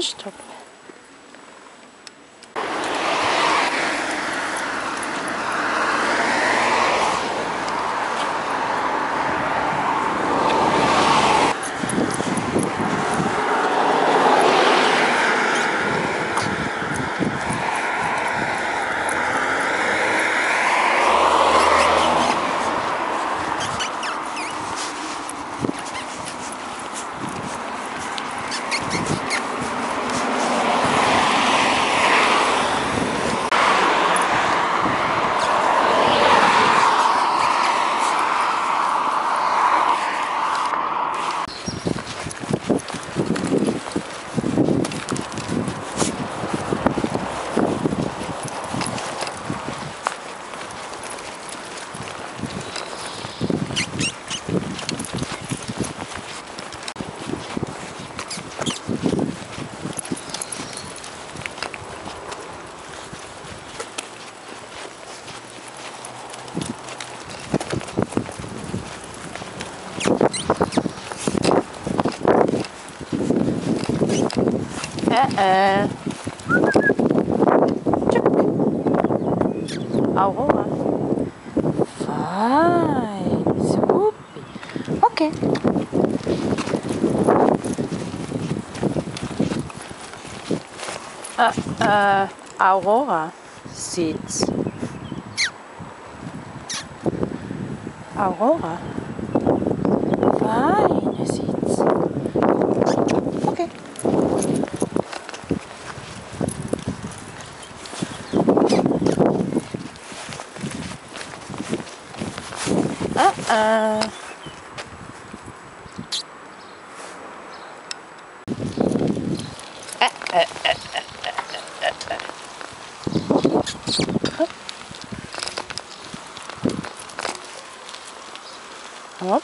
Ну что? Ли? Uh-uh. Aurora. Fine. Swoopy. Okay. Uh, uh, Aurora sits. Aurora. Fine sits. Okay. Uh-uh. Hop.